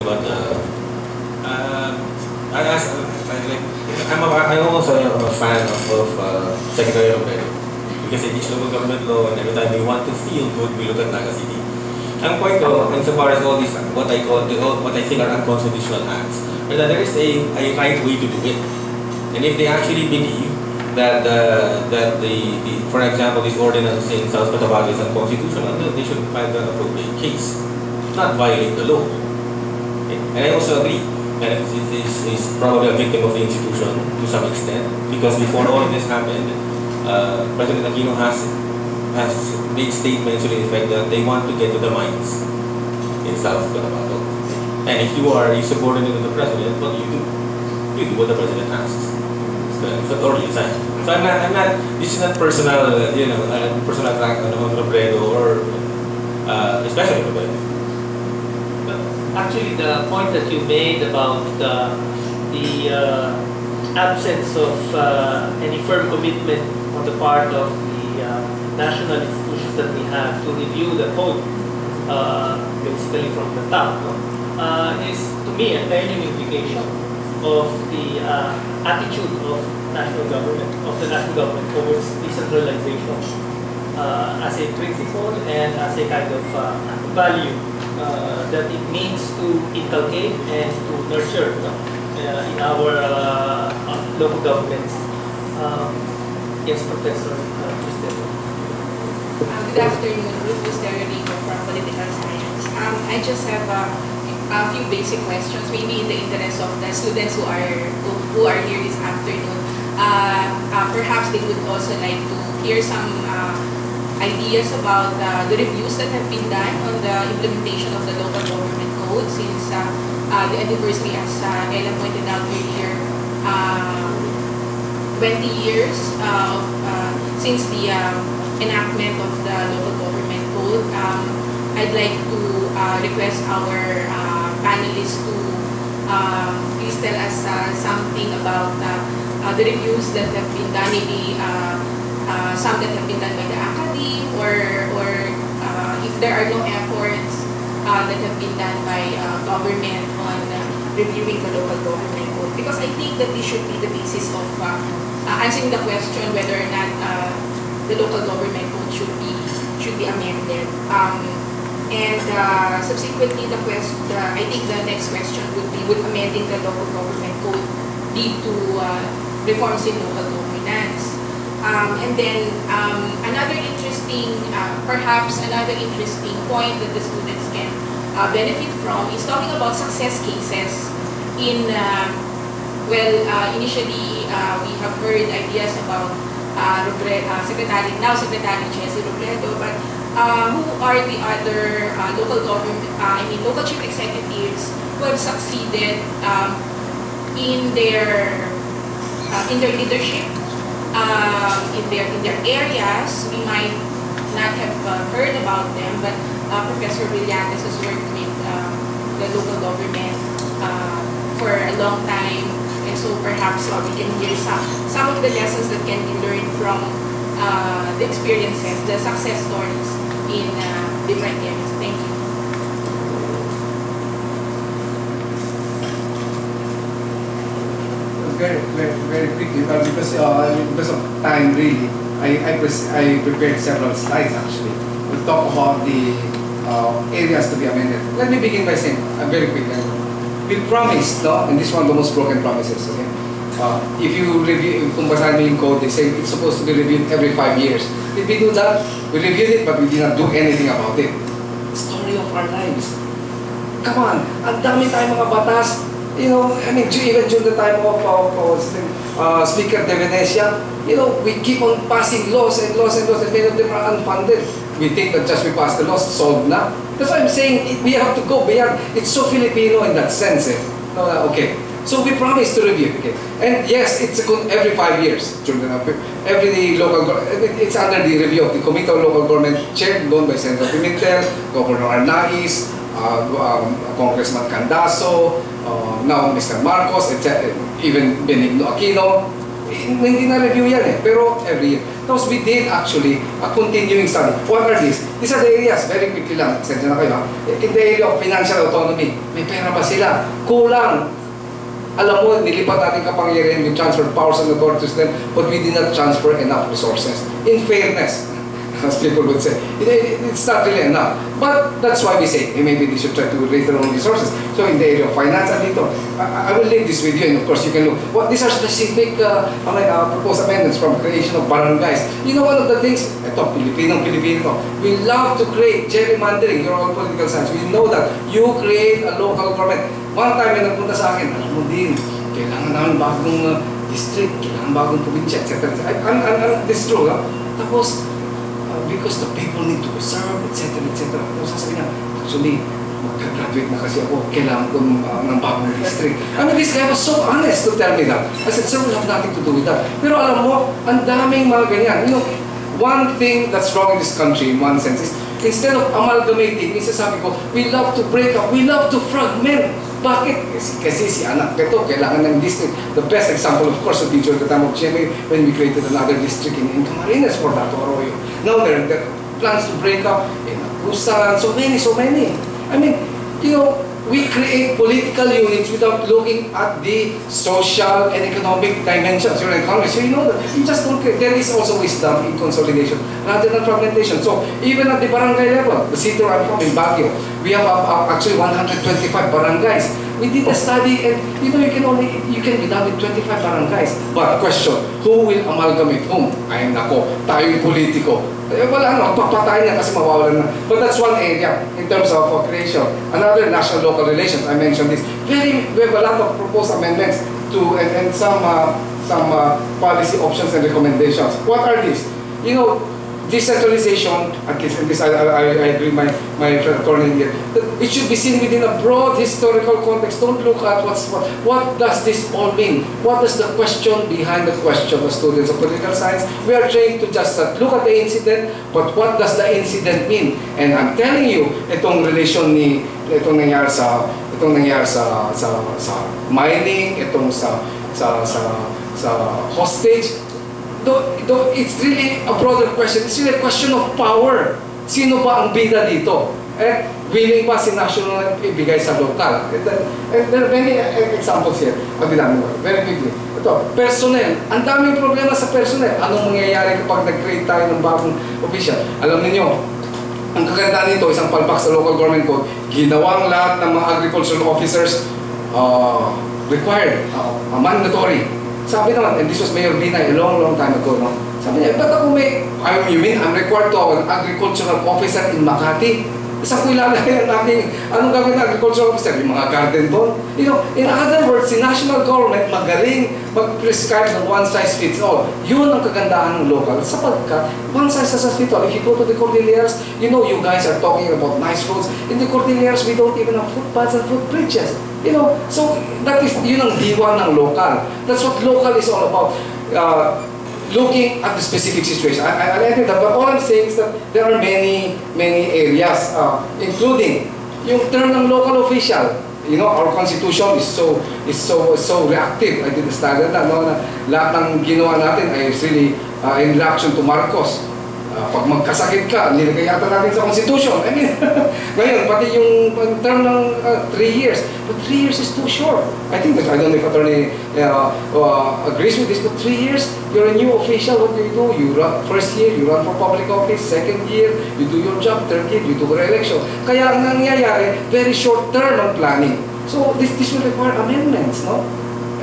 But uh, uh, I, I, I, like, I'm, a, I'm also a fan of, of uh, Secretary Robredo because in each local government law and every time we want to feel good, we look at Naga City. I'm quite uh, insofar as all these, what I call, the, what I think are unconstitutional acts, but there is a, a right way to do it. And if they actually believe that uh, that the, the, for example, this ordinance in South Cotabato is unconstitutional, then they should file the appropriate case, not violate the law. And I also agree that it is, is probably a victim of the institution to some extent, because before all of this happened, uh, President Aquino has has made statements to the effect that they want to get to the mines in South Cotabato. And if you are a subordinate to the president, what do you do? You do what the president asks. So, or resign. So I'm not, I'm not, this is not personal, you know, uh, personal attack on Robredo or, uh, especially Robredo. Actually, the point that you made about uh, the uh, absence of uh, any firm commitment on the part of the uh, national institutions that we have to review the code, uh, basically from the top, no? uh, is to me a telling indication of the attitude of national government, of the national government towards decentralization as a principle and as a kind of value uh, that it means to inculcate and to nurture no? uh, in our uh, uh, local governments. Um, yes, Professor uh, Um, good afternoon, Ruth Busterrico from Political Science. Um, I just have uh, a few basic questions, maybe in the interest of the students who are who, who are here this afternoon. Uh, uh, perhaps they would also like to hear some uh, ideas about uh, the reviews that have been done on the implementation of the local government code since uh, uh, the anniversary, as uh, Ella pointed out earlier, uh, 20 years uh, of, uh, since the um, enactment of the local government code. Um, I'd like to uh, request our uh, panelists to um, please tell us uh, something about uh, uh, the reviews that have been done, maybe uh, uh, some that have been done by the academy, or, or uh, if there are no efforts uh, that have been done by uh, government on uh, reviewing the local government code. Because I think that this should be the basis of uh, uh, answering the question whether or not the local government code should be should be amended. Um, and subsequently, the quest, I think the next question would be, would amending the local government code lead to reforms in local? Um, and then um, another interesting, uh, perhaps another interesting point that the students can uh, benefit from is talking about success cases in, uh, well, uh, initially uh, we have heard ideas about uh, Secretary, now Secretary Jesse Robredo, but who are the other local government, I mean local chief executives who have succeeded um, in their in their leadership, um, in their in their areas. We might not have uh, heard about them, but uh, Professor Brillantes has worked with um, the local government uh, for a long time, and so perhaps uh, we can hear some some of the lessons that can be learned from uh, the experiences, the success stories in uh, different areas. Thank you. Very, very, very quickly, but because, uh, because of time really, I, I, I prepared several slides actually. We'll talk about the uh, areas to be amended. Let me begin by saying, uh, very quickly, we promised, no? and this one the most broken promises, okay? Uh, if you review, kung basahin mo yung code, they say it's supposed to be reviewed every five years. Did we do that? We reviewed it, but we did not do anything about it. Story of our lives. Come on, ang dami tayong mga batas. You know, I mean, even during the time of, of uh, Speaker De Venecia, you know, we keep on passing laws and laws and laws, and many of them are unfunded. We think that just we pass the laws, solved na. That's why I'm saying we have to go beyond. It's so Filipino in that sense. Eh? No, okay. So we promise to review. Okay. And yes, it's every five years. Every local, it's under the review of the Committee on Local Government, chaired done by Senator Pimentel, Governor Arnaiz, uh, um, Congressman Candazo, uh, now Mr. Marcos, etc., even Benigno Aquino. Eh, Hindi na-review yan eh, pero every year. Tapos we did actually a continuing study. What are these? These are the areas, very quickly lang, sensya na kayo ha. In the area of financial autonomy, may pera ba sila? Kulang. Alam mo, nilipat natin kapangyarihan, we transferred powers and authorities to them, but we did not transfer enough resources. In fairness, as people would say, it, it- it's not really enough. But that's why we say, eh, maybe they should try to raise their own resources. So in the area of finance, andito, I, I will leave this with you, and of course you can look. What these are specific uh, like, uh, proposed amendments from creation of barangays. You know one of the things, ito, Pilipino, Pilipino, we love to create gerrymandering, you're all political science. We know that you create a local government. One time may nagpunta sa akin, alam mo din, kailangan namin bagong uh, district, kailangan bagong probinsya, etc. I'm, I'm, I'm, this is true, ha? Tapos, uh, because the people need to be served, etc. etc. Tapos sasabihin niya, actually, magka-graduate na kasi ako, kailangan ko uh, ng bagong district. I mean, this guy was so honest to tell me that. I said, sir, we have nothing to do with that. Pero alam mo, ang daming mga ganyan. You know, one thing that's wrong in this country, in one sense, is instead of amalgamating, minsan sabi ko, we love to break up, we love to fragment. Bakit? Kasi, kasi si anak nito, kailangan ng district. The best example, of course, would be during the time of GMA when we created another district in, in Camarines for Dato Arroyo. Now there, are plans to break up in Agusan, so many, so many. I mean, you know, we create political units without looking at the social and economic dimensions. You're an economist, so you know that. You just don't create. There is also wisdom in consolidation rather than fragmentation. So even at the barangay level, the city where I'm from in Baguio, we have uh, actually 125 barangays. We did a study and you know you can only you can be done with 25 barangays. But question, who will amalgamate whom? Ay nako, tayo yung politiko. Eh, wala no, papatay na kasi mawawalan na. But that's one area in terms of uh, creation. Another national local relations, I mentioned this. Very, we have a lot of proposed amendments to and, and some uh, some uh, policy options and recommendations. What are these? You know, decentralization, this I, I, I agree my, my friend attorney here, it should be seen within a broad historical context. Don't look at what's what, what does this all mean? What is the question behind the question of students of political science? We are trained to just look at the incident, but what does the incident mean? And I'm telling you, itong relation ni itong nangyari sa itong nangyari sa sa sa mining, itong sa sa sa sa hostage, though, though it's really a broader question. It's really a question of power. Sino ba ang bida dito? Eh, willing ba si national ibigay sa local? And, and there are many uh, examples here. Pagbilang mo, very quickly. Ito, personnel. Ang daming problema sa personnel. Anong mangyayari kapag nag-create tayo ng bagong official? Alam niyo ang kagandaan nito, isang palpak sa local government code, ginawang lahat ng mga agricultural officers uh, required, uh, mandatory. Sabi naman, and this was Mayor Binay a long, long time ago, no? Sabi niya, ba't ako may, I you mean, I'm required to an agricultural officer in Makati? Isang kilala yan namin, anong gagawin ng agricultural officer? Yung mga garden doon. You know, in other words, si national government magaling mag-prescribe ng one size fits all. Yun ang kagandaan ng local. Sapagkat, one size does fit all. If you go to the Cordilleras, you know, you guys are talking about nice roads. In the Cordilleras, we don't even have footpaths and footbridges. You know, so that is, yun ang diwa ng local. That's what local is all about. Uh, looking at the specific situation. I, I, I that, but all I'm saying is that there are many, many areas, uh, including yung term ng local official. You know, our constitution is so is so so reactive. I did study that, no, na lahat ng ginawa natin ay really uh, in reaction to Marcos. Uh, pag magkasakit ka, nilagay yata natin sa constitution. I mean, ngayon, pati yung term ng uh, three years. But three years is too short. I think, I don't know if attorney uh, uh, agrees with this, but three years, you're a new official, what do you do? You run, first year, you run for public office. Second year, you do your job. Third year, you do re-election. Kaya ang nangyayari, very short term ang planning. So, this, this will require amendments, no?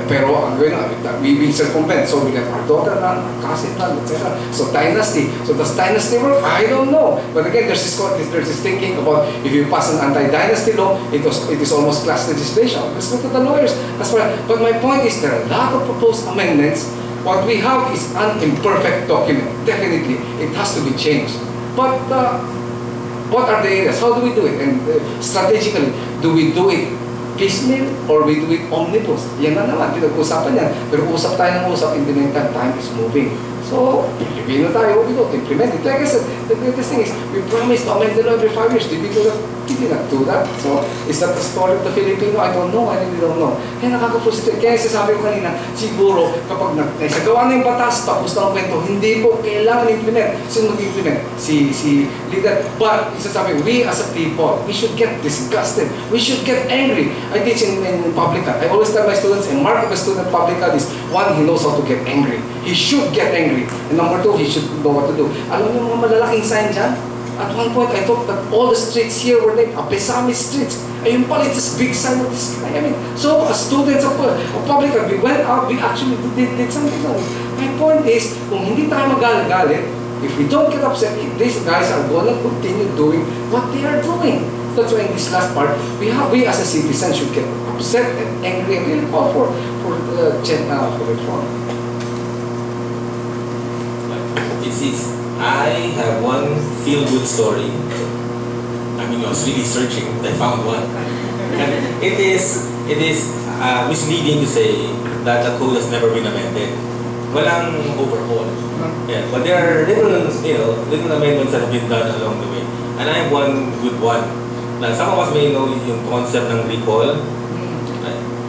Pero ang gawin we will circumvent. So we have our daughter na, our cousin etc. So dynasty. So does dynasty work? I don't know. But again, there's this, there's this thinking about if you pass an anti-dynasty law, it, was, it is almost class legislation. Let's go to the lawyers. That's why. But my point is there are a lot of proposed amendments. What we have is an imperfect document. Definitely, it has to be changed. But uh, what are the areas? How do we do it? And uh, strategically, do we do it piecemeal or we do it omnibus? Yan na naman, pinag-usapan yan. Pero usap tayo ng usap, in the meantime, time is moving. So, Pilipino tayo, we don't implement it. Like I said, the greatest thing is, we promised to amend the law every five years. Did we do that? Did we not do that? So, is that the story of the Filipino? I don't know. I really don't know. Kaya nakaka-frustrate. Kaya sasabi ko kanina, siguro, kapag naisagawa na yung batas, tapos na ang kwento, hindi po kailangan implement. Sino mag-implement? Si, si leader. But, isasabi, we as a people, we should get disgusted. We should get angry. I teach in, in public I always tell my students, a mark of a student public is, one, he knows how to get angry. He should get angry. And number two, he should know what to do. Alam niyo mga malalaking sign dyan? At one point, I thought that all the streets here were named Apesami streets. Ayun pala, it's this big sign of this guy. I mean, so as students of, of public we went out, we actually did, did something. My point is, kung hindi tayo magalit-galit, if we don't get upset, these guys are gonna continue doing what they are doing. That's why in this last part, we have we as a citizen should get upset and angry and call for for uh, uh, for reform. It's, it's, I have one feel-good story. I mean, I was really searching, I found one. And it is, it is uh, misleading to say that the code has never been amended. Walang overhaul. Yeah, but there are little, you know, little amendments that have been done along the way. And I have one good one. Now, some of us may know yung concept ng recall.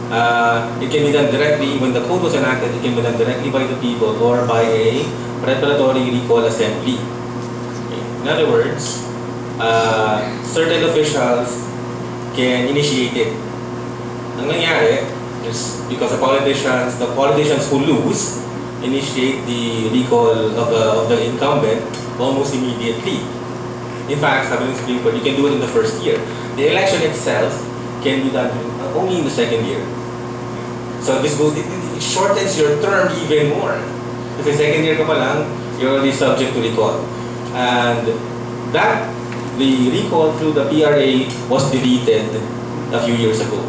Uh, it can be done directly, when the code was enacted, it can be done directly by the people or by a preparatory recall assembly. Okay. In other words, uh, certain officials can initiate it. Ang nangyari is because the politicians, the politicians who lose, initiate the recall of the, of the incumbent almost immediately. In fact, sabi ng Supreme Court, you can do it in the first year. The election itself can be done only in the second year. So this goes, it, it shortens your term even more. Kasi second year ka pa lang, you're already subject to recall. And that, the recall through the PRA was deleted a few years ago.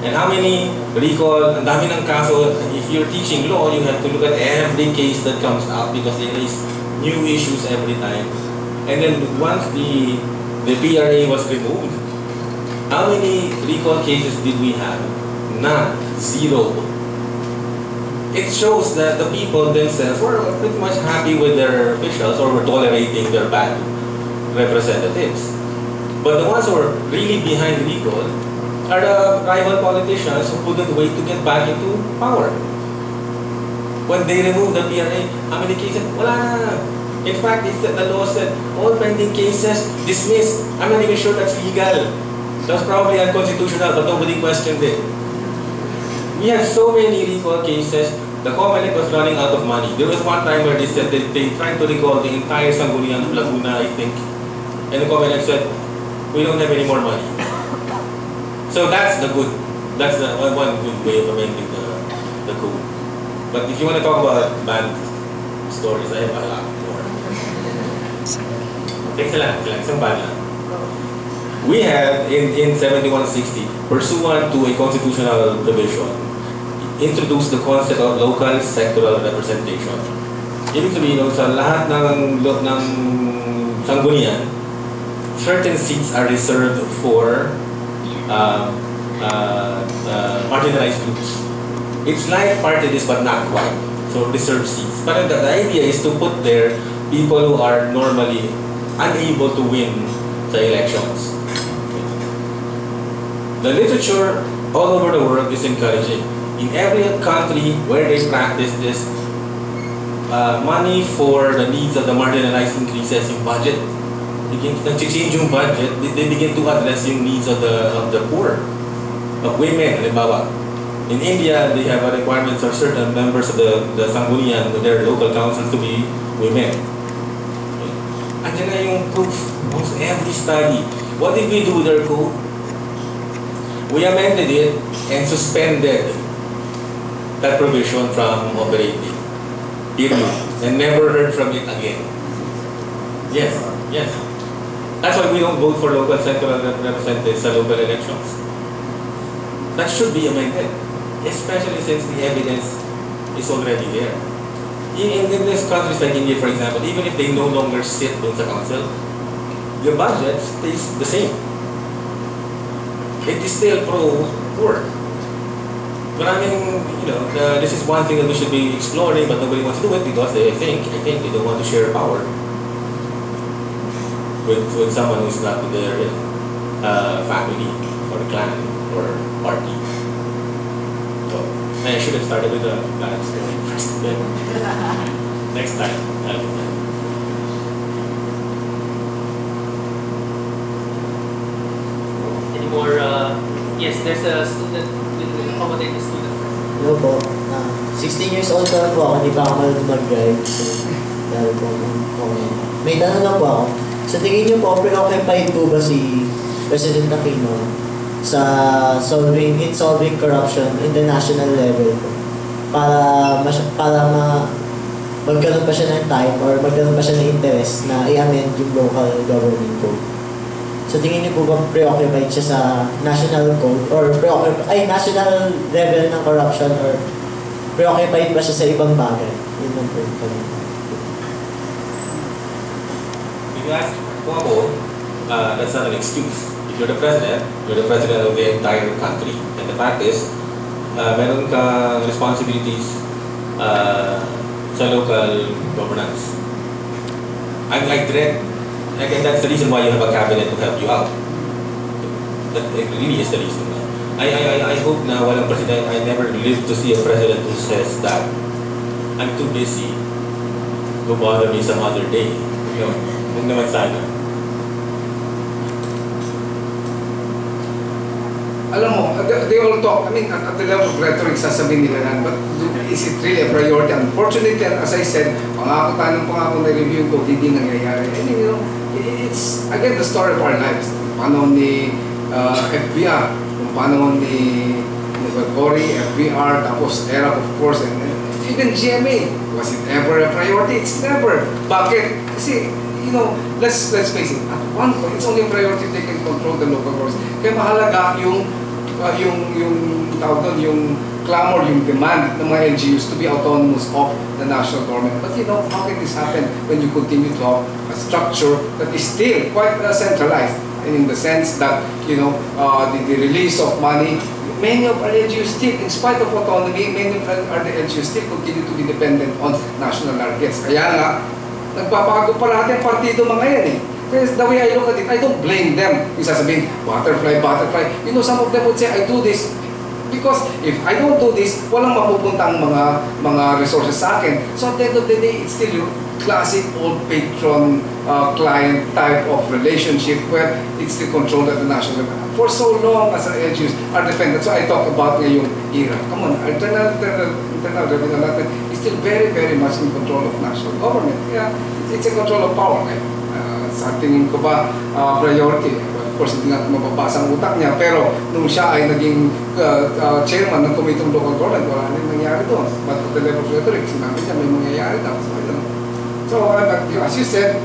And how many recall, ang dami ng kaso, if you're teaching law, you have to look at every case that comes up because there is new issues every time. And then once the, the PRA was removed, how many recall cases did we have? None. Zero. It shows that the people themselves were pretty much happy with their officials or were tolerating their bad representatives. But the ones who are really behind recall are the rival politicians who couldn't wait to get back into power. When they removed the PRA, how many cases? Wala na. In fact, it's that the law said all pending cases dismissed. I'm not even sure that's legal. That's probably unconstitutional, but nobody questioned it. We had so many recall cases. The Comelec was running out of money. There was one time where they said they, they tried to recall the entire Sangguniang Laguna, I think. And the Comelec said, we don't have any more money. So that's the good, that's the one, good way of amending the, the code. But if you want to talk about bad stories, I have a lot more. Lang, teka lang, isang bad lang. We had in, in 7160, pursuant to a constitutional provision, introduced the concept of local sectoral representation. Ibig sabihin, no, sa lahat ng, ng sanggunian, certain seats are reserved for uh, uh, uh, marginalized groups. It's like party but not quite. So reserved seats. But the, the idea is to put there people who are normally unable to win the elections. The literature all over the world is encouraging. In every country where they practice this, uh, money for the needs of the marginalized increases in budget. Begin, nag-change yung budget, they, they begin to address yung needs of the, of the poor, of women, halimbawa. In India, they have a requirement for certain members of the, the Sanggunian, their local councils to be women. Andiyan na yung proof of every study. What did we do with our code? We amended it and suspended that provision from operating. Period. And never heard from it again. Yes, yes. That's why we don't vote for local rep- representatives sa local elections. That should be amended, especially since the evidence is already there. In, in these countries like India, for example, even if they no longer sit in the council, the budget stays the same. It is still pro-poor. Maraming, you know, uh, this is one thing that we should be exploring, but nobody wants to do it because they think, I think, they don't want to share power with, with someone who's not in their uh, family or clan or party. So, I should have started with the bad first. Then next time, I'll do. Any more, uh, yes, there's a student, accommodate the student. Hello po. Ah, 16 years old pa po ako, hindi pa ako marunong mag-drive. So, dahil po kung May tanong lang po ako. Sa tingin niyo po, preoccupied po ba si President Aquino sa solving, in solving corruption in the national level po? Para, mas, para ma, magkaroon pa siya ng time or magkaroon pa siya ng interest na i-amend yung local government code. So tingin niyo po ba preoccupied siya sa national code or preoccupied, ay national level ng corruption or preoccupied ba siya sa ibang bagay? Yun ang po yung tanong. If you ask kung ako, uh, that's not an excuse. If you're the president, you're the president of the entire country. And the fact is, uh, meron kang responsibilities uh, sa local governance. I'm like dread. Like, and that's the reason why you have a cabinet to help you out. That really is the reason. I, I, I, hope na walang president, I never live to see a president who says that I'm too busy. Go bother me some other day. You know, huwag naman sana. alam mo, they, all talk, I mean, at, at the level of rhetoric, sasabihin nila yan, but is it really a priority? Unfortunately, as I said, pangako tayo ng pangako na review ko, hindi nangyayari. I mean, you know, it's, again, the story of our lives. Panahon ni uh, FBR, yung panahon ni, Cory, FBR, tapos ERA, of course, and, and even GMA. Was it ever a priority? It's never. Bakit? Kasi, you know, let's let's face it, at one point, it's only a priority if they can control the local governments. Kaya mahalaga yung uh, yung yung tawag doon, yung clamor, yung demand ng mga LGUs to be autonomous of the national government. But you know, how can this happen when you continue to have a structure that is still quite uh, centralized in the sense that, you know, uh, the, the release of money, many of our LGUs still, in spite of autonomy, many of our LGUs still continue to be dependent on national targets. Kaya nga, nagpapago pa lahat yung partido mga yan eh. Because the way I look at it, I don't blame them. Yung sasabihin, butterfly, butterfly. You know, some of them would say, I do this because if I don't do this, walang mapupunta ang mga mga resources sa akin. So at the end of the day, it's still your classic old patron uh, client type of relationship where it's still controlled at the national level. For so long as our LGUs are dependent. So I talk about ngayong era. Come on, internal, internal, internal revenue is still very, very much in control of national government. Yeah, it's a control of power. Right? Uh, sa tingin ko ba, uh, priority. Of course, hindi natin mababasa ang utak niya, pero nung siya ay naging uh, uh, chairman ng Committee on Local Government, wala rin nangyari doon. But the level of rhetoric, sinabi niya may mangyayari daw. So, I don't know. So, uh, as you said,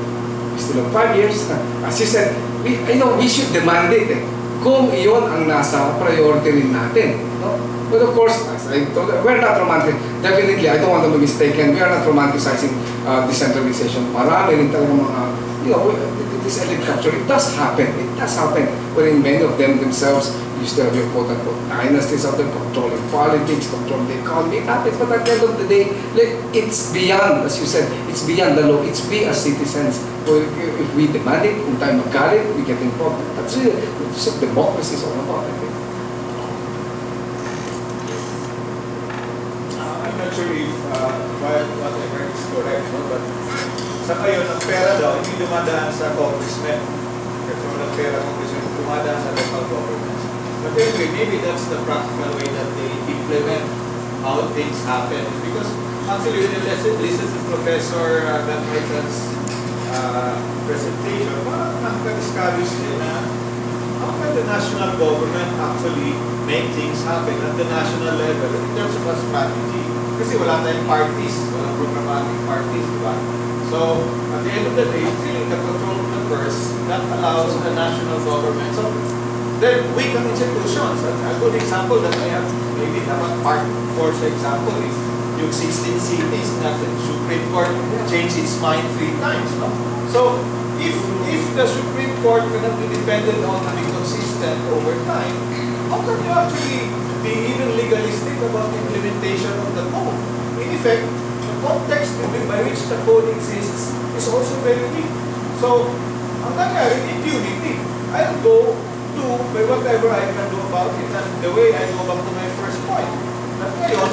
still have five years. As you said, we, I know we should demand it eh, kung iyon ang nasa priority rin natin. No? But of course, as I told you, we're not romantic. Definitely, I don't want to be mistaken. We are not romanticizing uh, decentralization. Marami rin talaga mga, you know, this elite capture. It does happen. It does happen. Wherein many of them themselves used to have your quote-unquote dynasties of there controlling politics, controlling the economy. It happens, but at the end of the day, it's beyond, as you said, it's beyond the law. It's we as citizens. If, we demand it, kung tayo magalit, we get involved. That's really, what democracy is all about, I think. Uh, I'm not sure if uh, what, I heard is correct, no? but sa ngayon, ang pera daw, hindi dumadaan sa congressman. Kasi ang pera congressman, dumadaan sa local governments. But anyway, maybe that's the practical way that they implement how things happen. Because actually, when you listen, listen to Professor uh, Gatmaitan's uh, presentation, parang nakaka-discourage din na how can the national government actually make things happen at the national level in terms of a strategy? Kasi wala tayong parties, walang programmatic parties, di ba? So, at the end of the day, really the control of the purse that allows the national government. So, then weak ang institutions. A, good example that I have, maybe dapat part for example is yung 16 cities na the Supreme Court changed its mind three times. No? So, if if the Supreme Court cannot be depended on to be consistent over time, how can you actually be even legalistic about the implementation of the code? In effect, the context by which the code exists is also very weak. So, i'm ang nangyari, impunity. I'll go do by whatever I can do about it. And the way I go back to my first point, that ngayon,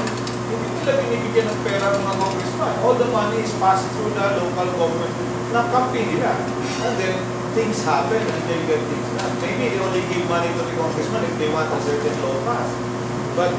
hindi nila binibigyan ng pera ng mga congressman. All the money is passed through the local government na kampi nila. And then, things happen and they get things done. Maybe they only give money to the congressman if they want a certain law passed. But,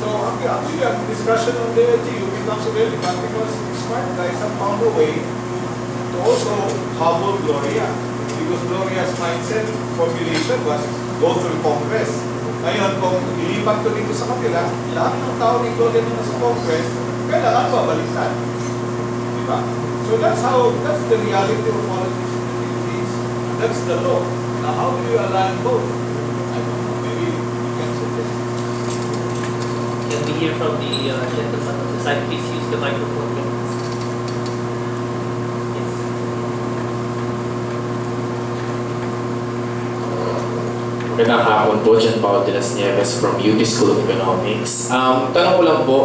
so actually, ang discussion on the LGU becomes irrelevant because smart guys have found a way to also hobble Gloria. Because Gloria's mindset formulation was go through Congress. Ngayon, kung ilipat ko dito sa kapila, lahat ng tao ni Gloria na nasa Congress, kailangan babaliktad. Di ba? So that's how, that's the reality of politics in the Philippines. That's the law. Now, how do you align both? Maybe you can suggest. Can we hear from the uh, gentleman side? Please use the microphone. Yes. Magandang hapon po, John Paul de las Nieves from UP School of Economics. Um, tanong ko lang po,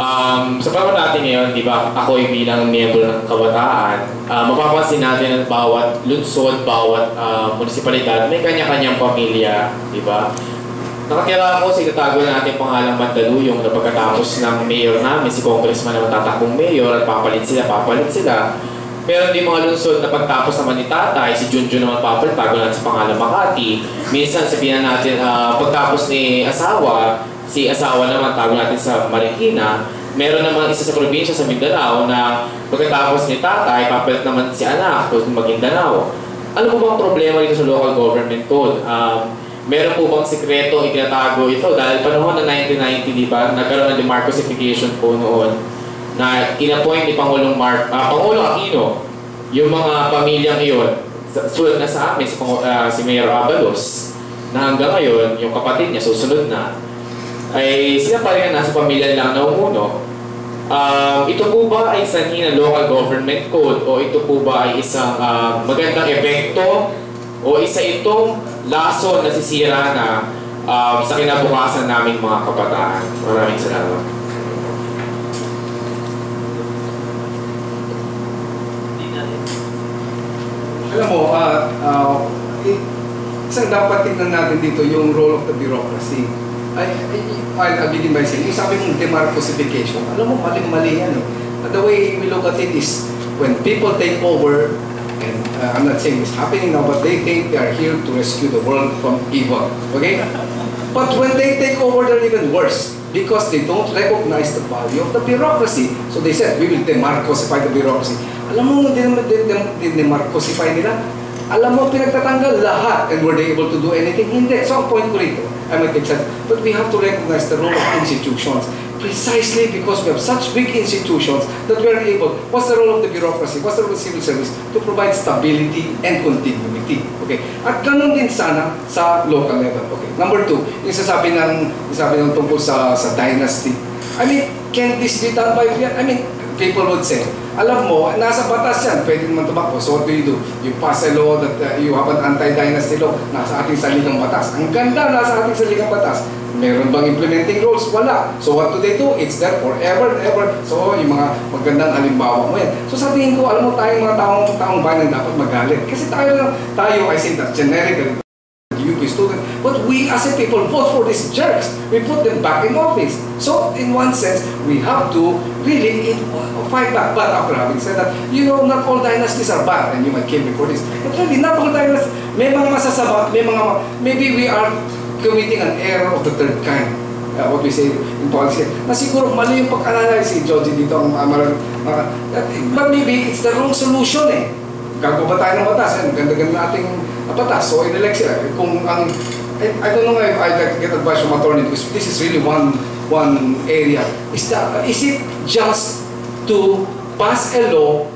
um, sa panahon natin ngayon, di ba, ako ay bilang miyembro ng kabataan, uh, mapapansin natin ang bawat lungsod, bawat uh, munisipalidad, may kanya-kanyang pamilya, di ba? Nakatira ako sa itatago na ating pangalang Mandaluyong na pagkatapos ng mayor namin, si congressman na matatakbong mayor at papalit sila, papalit sila. Meron din mga lungsod na pagtapos naman ni tatay, si Junjun naman papalit, tago natin sa pangalan Makati. Minsan sabihin na natin, uh, pagtapos ni asawa, si asawa naman tago natin sa Marikina. Meron naman isa sa probinsya sa Mindanao na pagkatapos ni tatay, papalit naman si anak, kung Maguindanao. Ano po bang problema dito sa local government code? Um, meron po bang sikreto itinatago ito? Dahil panahon ng 1990, di ba, nagkaroon ng demarcosification po noon na inappoint ni Pangulong Mark, uh, Pangulong Aquino yung mga pamilyang iyon sulat na sa amin si, uh, si Mayor Abalos na hanggang ngayon yung kapatid niya susunod na ay sila pa rin nasa pamilya lang na umuno um, ito po ba ay sanhi ng local government code o ito po ba ay isang uh, magandang epekto o isa itong laso na sisira na um, sa kinabukasan naming mga kabataan maraming salamat. Alam mo, uh, uh, isang dapat tignan natin dito yung role of the bureaucracy. I, I, I'll begin by saying, yung sabi mong demarcosification, alam mo, maling-mali yan eh. The way we look at it is, when people take over, and uh, I'm not saying it's happening now, but they think they are here to rescue the world from evil. Okay? But when they take over, they're even worse because they don't recognize the value of the bureaucracy. So they said, we will demarcosify the bureaucracy. Alam mo, dinemarcosify nila? Alam mo, pinagtatanggal lahat and were they able to do anything? Hindi. So ang point ko rito, I might have said, but we have to recognize the role of institutions precisely because we have such big institutions that we are able, what's the role of the bureaucracy, what's the role of civil service to provide stability and continuity. Okay? At ganun din sana sa local level. Okay. Number two, yung sasabi ng, sasabi ng tungkol sa, sa dynasty. I mean, can this be done by fiat? I mean, people would say, alam mo, nasa batas yan, pwede naman tumakbo. So what do you do? You pass a law that uh, you have an anti-dynasty law, nasa ating saligang batas. Ang ganda, nasa ating saligang batas. Meron bang implementing rules? Wala. So what do they do? It's there forever and ever. So yung mga magandang halimbawa mo yan. So sa tingin ko, alam mo tayong mga taong, taong bayan dapat magalit. Kasi tayo, tayo, I say that generically, UP student, but we as a people vote for these jerks. We put them back in office. So in one sense, we have to really fight back. But after having said that, you know, not all dynasties are bad, and you might kill me for this. But really, not all dynasties, may mga masasama, may mga, maybe we are committing an error of the third kind. Uh, what we say in policy, na siguro mali yung pag-analyze si Joji dito ang uh, uh, but maybe it's the wrong solution eh. Gagawa ba tayo ng batas? Ang ganda-ganda nating batas. So, in-elect sila. Kung ang, I, I don't know if I'd like to get advice from attorney because this is really one one area. Is that is it just to pass a law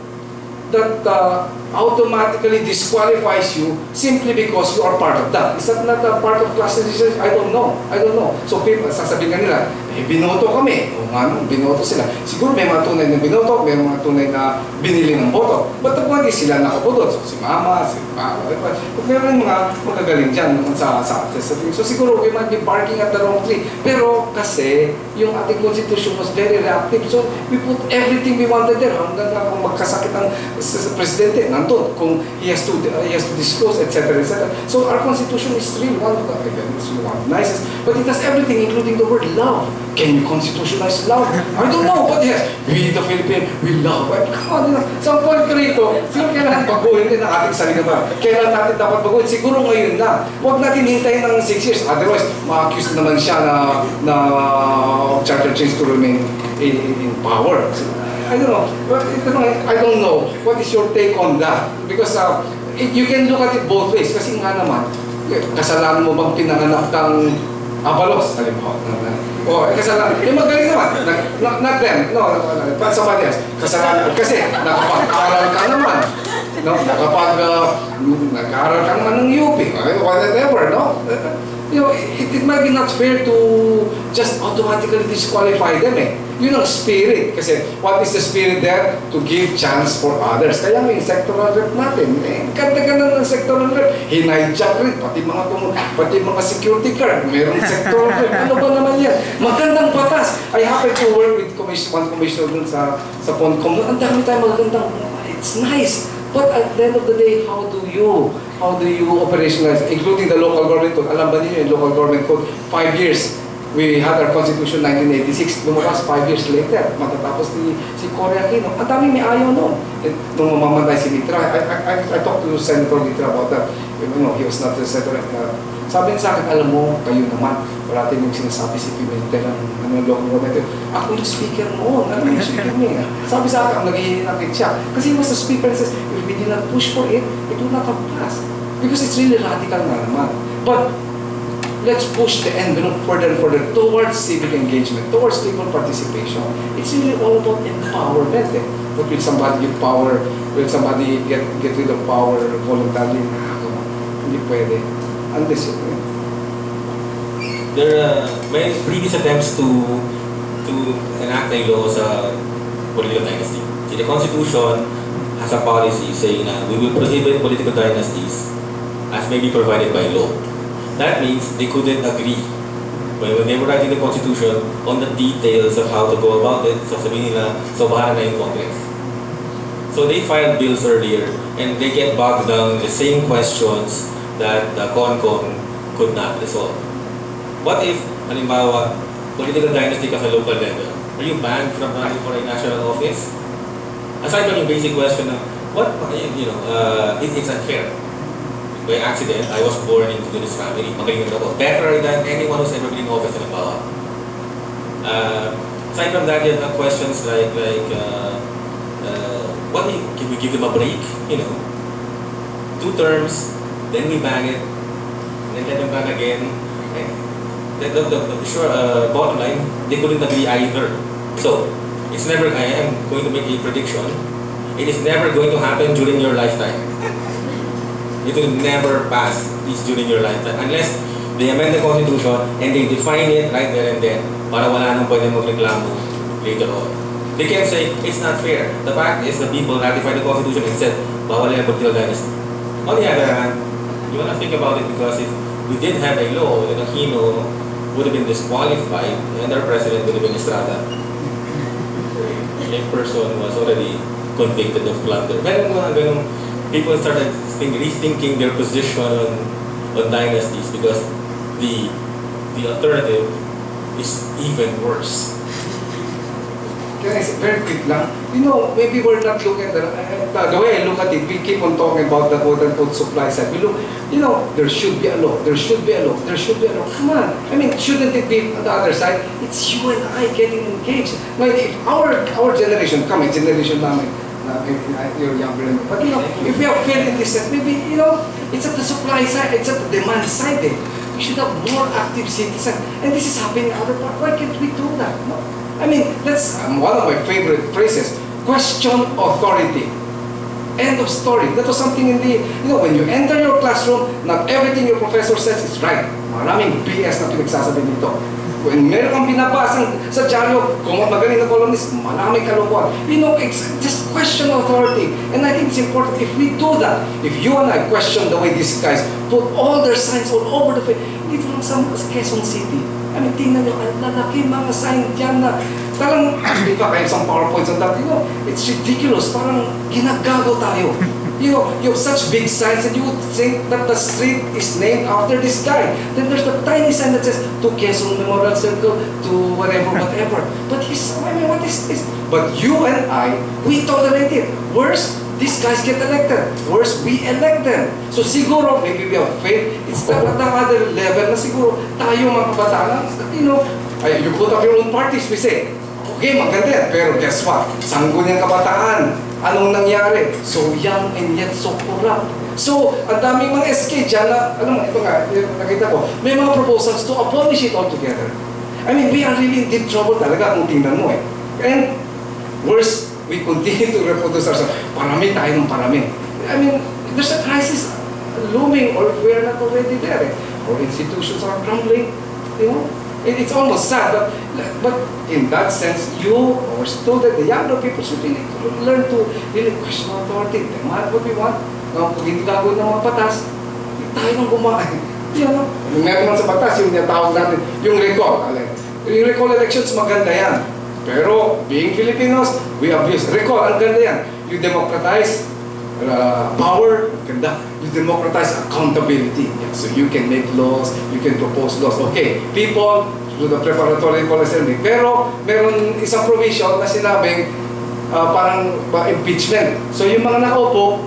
that uh, automatically disqualifies you simply because you are part of that. Is that not a part of class decision? I don't know. I don't know. So people, sasabihin ka nila, eh, binoto kami. O nga nung binoto sila. Siguro may mga tunay na binoto, may mga tunay na binili ng boto. The point is sila nakaboto. So si mama, si papa, kung meron mga magagaling dyan sa, sa, sa, sa So siguro we might be barking at the wrong tree. Pero kasi yung ating constitution was very reactive. So we put everything we wanted there. Hanggang nga kung magkasakit ang presidente, nandun. Kung he has to, uh, he has to disclose, etc. etc. So our constitution is really one of the, again, it's one of the nicest. But it has everything, including the word love. Can you constitutionalize love? I don't know, but yes, we the Philippines, we love. Know. So ang point ko rito, siguro kailangan baguhin din ang ating sarili ba? Kailan natin dapat baguhin? Siguro ngayon na. Huwag natin hintayin ng 6 years. Otherwise, ma-accuse naman siya na, na charter change to remain in, in, in power. I don't know. But ito na, I don't know. What is your take on that? Because uh, it, you can look at it both ways. Kasi nga naman, kasalanan mo bang pinanganak kang Abalos, halimbawa. O, eh, kasalanan. Eh, magaling naman. Not, not, not them. No, no, no. But somebody else. Kasalanan. Kasi, nakapag-aral ka naman. No, nakapag, uh, nag-aral ka naman ng UP. Whatever, no? You know, it, it might be not fair to just automatically disqualify them eh. Yun ang spirit. Kasi what is the spirit there? To give chance for others. Kaya may sectoral rep natin. Eh, ganda-ganda ng sectoral rep. Hinayjack rin. Pati mga, pati mga security guard. Merong sectoral rep. Ano ba naman yan? Magandang batas. I happen to work with commission, one commissioner dun sa, sa PONCOM. Ang dami tayo magandang. It's nice. But at the end of the day, how do you, how do you operationalize, including the local government code? Alam ba niyo yung local government code? Five years. We had our constitution 1986. Lumabas five years later. Matatapos ni si Cory Aquino. Ang dami may ayaw noon. And Nung mamamatay si Mitra, I, I, I, I talked to Senator Mitra about that. You know, he was not the senator. Uh, sabi niya sa akin, alam mo, kayo naman, wala tayong sinasabi si Pimentel ng ano, local government. Ako yung speaker noon. Ano yung speaker niya? Sabi sa akin, naghihinakit siya. Kasi was the speaker says, if we did not push for it, it would not have passed. Because it's really radical nga naman. But let's push the envelope further and further towards civic engagement, towards people participation. It's really all about empowerment. Eh. But will somebody give power, will somebody get get rid of power voluntarily? On. Hindi pwede. Unless eh. There are many previous attempts to to enact a law sa political dynasty. The Constitution has a policy saying na we will prohibit political dynasties as may be provided by law. That means they couldn't agree. When, they were writing the Constitution on the details of how to go about it, sasabihin nila, so bahala na yung Congress. So they filed bills earlier and they get bogged down in the same questions that the CONCON could not resolve. What if, halimbawa, political dynasty ka sa local level? Are you banned from running for a national office? Aside from the basic question of, what, you know, uh, it, it's unfair. By accident, I was born into this family. Magaling ako. Better than anyone who's ever been in office, halimbawa. Uh, aside from that, you have questions like, like, uh, uh, what if, can we give them a break? You know, two terms, then we bang it, then let them ban again. And the, the, the, the sure, uh, bottom line, they couldn't agree either. So, it's never, I am going to make a prediction, it is never going to happen during your lifetime. It will never pass this during your lifetime unless they amend the constitution and they define it right there and then para wala nang pwede magreklamo later on. They can say, it's not fair. The fact is, the people ratified the constitution and said, bawal yan political dynasty. On the other hand, you wanna think about it because if we did have a law, then Aquino would have been disqualified and our president would have been Estrada. A person was already convicted of plunder. Meron mga people started think, rethinking their position on, on dynasties because the the alternative is even worse. Can I say, very quick lang, you know, maybe we're not looking at the, uh, the way I look at it, we keep on talking about the quote unquote supply side. We look, you know, there should be a law, there should be a law, there should be a law. Come on. I mean, shouldn't it be on the other side? It's you and I getting engaged. If our, our generation, coming generation namin, uh, you're younger but you know, if we failed in this maybe, you know, it's at the supply side, it's at the demand side. Eh. We should have more active citizens. And this is happening in other parts. Why can't we do that? No? I mean, that's um, one of my favorite phrases. Question authority. End of story. That was something in the, you know, when you enter your classroom, not everything your professor says is right. Maraming BS na pinagsasabi nito. When meron kang binabasang sa dyaryo, kung magaling na columnist, maraming kalokohan. You know, it's just question authority. And I think it's important if we do that, if you and I question the way these guys put all their signs all over the place, dito lang sa, sa Quezon City. I mean, tingnan nyo, ang lalaki mga sign dyan na Parang, di ba, kahit isang PowerPoint on that, you know, it's ridiculous. Parang ginagago tayo. You you have such big signs and you would think that the street is named after this guy. Then there's the tiny sign that says, to Quezon Memorial Circle, to whatever, whatever. But he's, I mean, what is this? But you and I, we tolerate it. Worse, these guys get elected. Worse, we elect them. So siguro, maybe we have faith. It's the, the other level na siguro tayo mga kabataan, you know, ay, you put up your own parties, we say, Okay, maganda yan. Pero guess what? Sangguniang kabataan. Anong nangyari? So young and yet so corrupt. So, ang daming mga SK dyan na, ano mo, ito nga, nakita ko, may mga proposals to abolish it altogether. I mean, we are really in deep trouble talaga kung tingnan mo eh. And worse, we continue to reproduce ourselves. Parami tayo ng parami. I mean, there's a crisis looming or we are not already there. eh. Our institutions are crumbling, you know. It, it's almost sad, but, but in that sense, you or student, the younger people should really learn to really question authority. Demand what we want. Now, kung hindi gagawin ng mga batas, hindi tayo nang gumawa. Yan, no? Yung meron sa batas, yung tinatawag natin, yung recall. Yung recall elections, maganda yan. Pero, being Filipinos, we abuse. Recall, ang ganda yan. You democratize uh, power, ganda. You democratize accountability. Yeah, so you can make laws, you can propose laws. Okay, people to the preparatory assembly. Pero meron isang provision na sinabing uh, parang uh, impeachment. So yung mga nakaupo,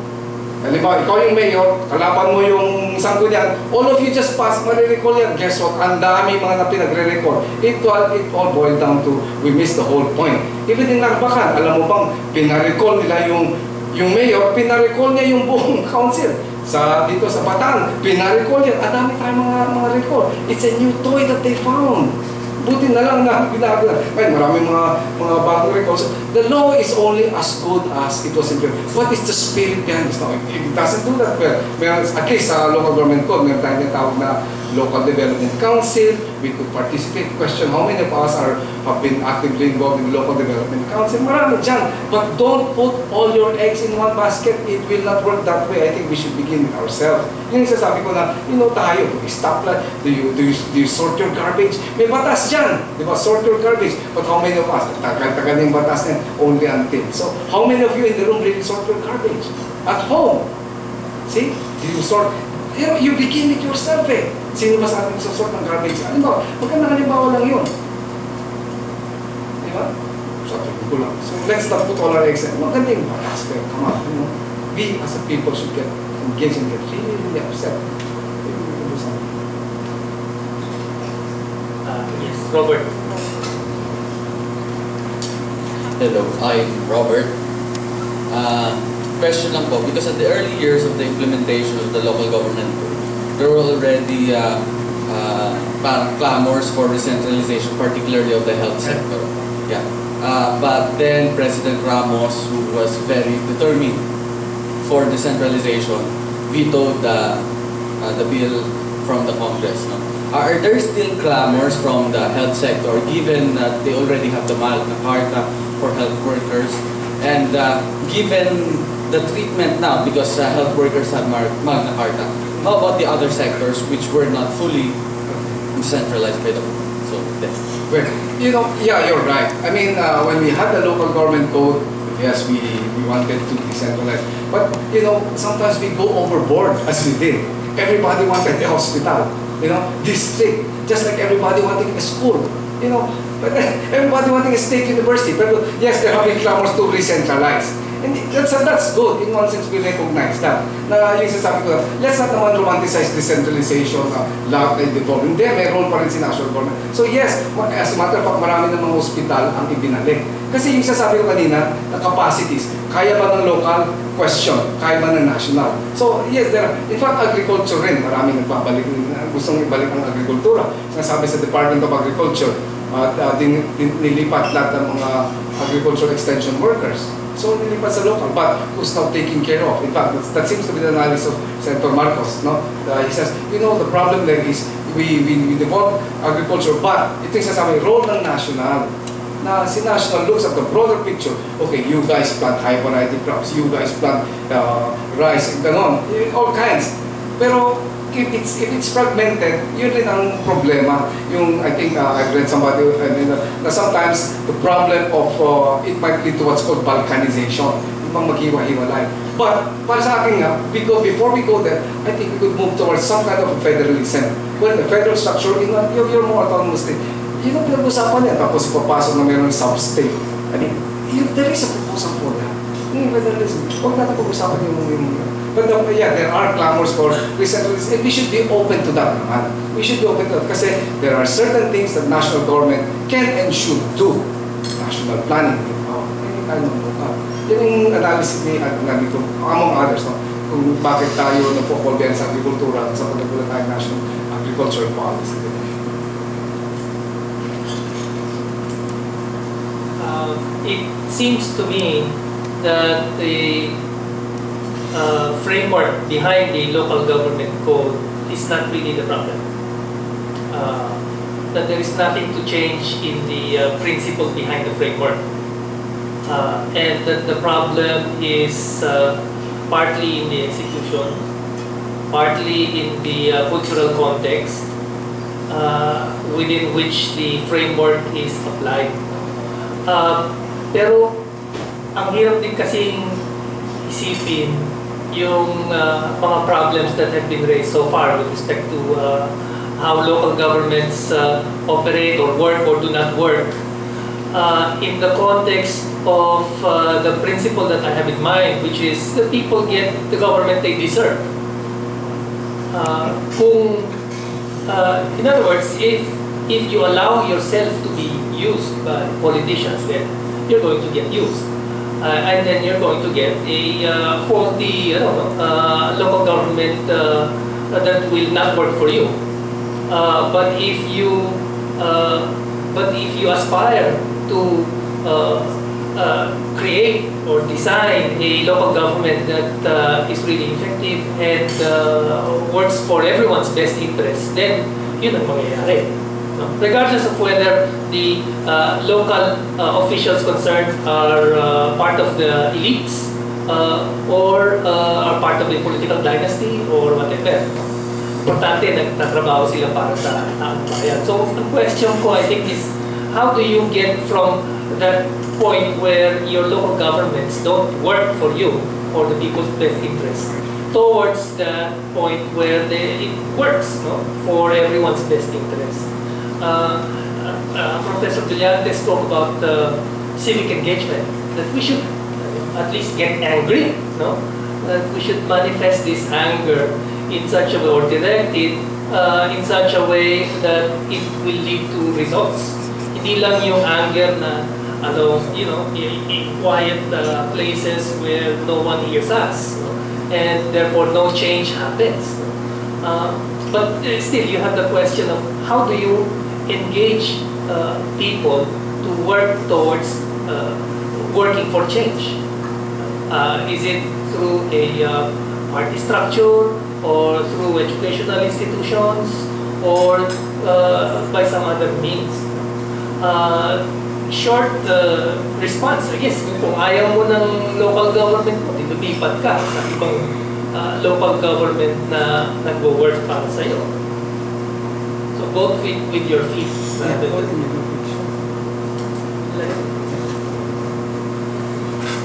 halimbawa ikaw yung mayor, kalaban mo yung sanggunian, all of you just pass, marirecall yan. Guess what? Ang dami mga na pinagre-recall. It all, it all boiled down to, we missed the whole point. Even in Narbacan, alam mo bang, pinarecall nila yung yung mayor, pinarecall niya yung buong council. Sa dito sa Bataan, pinarecall yan. Ang dami tayong mga, mga recall. It's a new toy that they found. Buti na lang na ginagawa. Ay, maraming mga mga bagong recalls. The law is only as good as it was implemented. What is the spirit behind this law? It doesn't do that well. Meron, at least sa local government code, meron tayong tinatawag na local development council. We could participate. Question, how many of us are have been actively involved in local development council? Marami dyan. But don't put all your eggs in one basket. It will not work that way. I think we should begin with ourselves. Yung sasabi ko na, you know tayo, stoplight, do you, do you, do you sort your garbage? May batas dyan. Di ba? Sort your garbage. But how many of us? Tagal-tagal yung batas na only until. So, how many of you in the room really sort your garbage? At home. See? Do you sort? You you begin it yourself eh. Sino ba sa atin sort ng garbage? Ano ba? Magandang halimbawa lang yun. Di ba? Sabi ko lang. So let's not put all our eggs in. Maganda yung batas pero come on, you know. We as a people should get engaged and get really, really upset. Uh, yes, Robert. Hello, I'm Robert. Uh, question lang po, because at the early years of the implementation of the local government code, there were already uh, uh, parang clamors for decentralization, particularly of the health sector. Yeah. Uh, but then President Ramos, who was very determined for decentralization, vetoed the, uh, the bill from the Congress. No? Are there still clamors from the health sector, given that they already have the Magna Carta for health workers, and uh, given the treatment now, because uh, health workers have Magna Carta, how about the other sectors which were not fully decentralized by the So, yeah. Well, you know, yeah, you're right. I mean, uh, when we had the local government code, yes, we, we wanted to decentralize. But, you know, sometimes we go overboard as we did. Everybody wanted a hospital, you know, district, just like everybody wanting a school, you know. Everybody wanting a state university. But yes, they're having clamors to re-centralize. And that's, that's good. In one sense, we recognize that. Na yung sasabi ko, let's not naman romanticize decentralization, uh, lahat ay devolve. Hindi, may role pa rin si national government. So yes, as a matter of fact, marami ng mga hospital ang ibinalik. Kasi yung sasabi ko kanina, na capacities, kaya ba ng local? Question. Kaya ba ng national? So yes, there are, in fact, agriculture rin, maraming nagbabalik, gustong ibalik ang agrikultura. Sinasabi sa Department of Agriculture, at uh, din, din, nilipat lahat ng mga agricultural extension workers. So nilipat sa local, but who's now taking care of? In fact, that seems to be the analysis of Senator Marcos. No, Uh, he says, you know, the problem there is we we, we develop agriculture, but ito yung sasabi, role ng national. Na si national looks at the broader picture. Okay, you guys plant high variety crops, you guys plant uh, rice, and ganon, all kinds. Pero if it's if it's fragmented, yun rin ang problema. Yung I think uh, I've read somebody uh, na, sometimes the problem of uh, it might lead to what's called balkanization. Yung pang maghiwa-hiwalay. But para sa akin nga, because before we go there, I think we could move towards some kind of federalism. Well, the federal structure, in a, you're, you're more autonomous state. Yun ang pinag-usapan niya. Tapos ipapasok na mayroong sub-state. I mean, yun, there is a proposal for that. Yung federalism. Huwag natin pag-usapan yung, yung But uh, yeah, there are clamors for decentralization. And we should be open to that naman. We should be open to that. Kasi there are certain things that national government can and should do. National planning. Oh, eh, tayo yung analysis ni at nandito, among others, no? kung bakit tayo nagpo-call sa agrikultura sa pagkagulat tayo national agricultural policy. Uh, it seems to me that the uh, framework behind the local government code is not really the problem. Uh, that there is nothing to change in the uh, principle behind the framework. Uh, and that the problem is uh, partly in the execution, partly in the uh, cultural context within which the framework is applied. Pero ang hirap din kasing isipin yung uh, mga problems that have been raised so far with respect to uh, how local governments uh, operate or work or do not work uh, in the context of uh, the principle that I have in mind, which is the people get the government they deserve. Uh, kung, uh, in other words, if if you allow yourself to be used by politicians, then you're going to get used. Uh, and then you're going to get a uh, faulty you know, uh, local government uh, that will not work for you. Uh, but if you uh, but if you aspire to create or design a local government that is really effective and works for everyone's best interest, then yun ang mangyayari. Regardless of whether the uh, local uh, officials concerned are uh, part of the elites uh, or uh, are part of the political dynasty or whatever. Importante, nagtatrabaho sila para sa bayan. So, the question ko, I think, is how do you get from that point where your local governments don't work for you, for the people's best interest, towards the point where they, it works no, for everyone's best interest. Uh, uh, Professor Brillantes spoke about uh, civic engagement, that we should at least get angry, no? that we should manifest this anger in such a way or direct it uh, in such a way that it will lead to results. Hindi lang yung anger na ano, you know, in, in quiet uh, places where no one hears us, no? and therefore no change happens. Uh, but uh, still, you have the question of how do you engage uh, people to work towards uh, working for change? Uh, is it through a uh, party structure or through educational institutions or uh, by some other means? Uh, short response, guess, kung ayaw mo ng local government mo, lumipat ka sa ibang local government na nagwo-work para sa'yo. So vote with, with your feet. Yeah, with your feet. Like-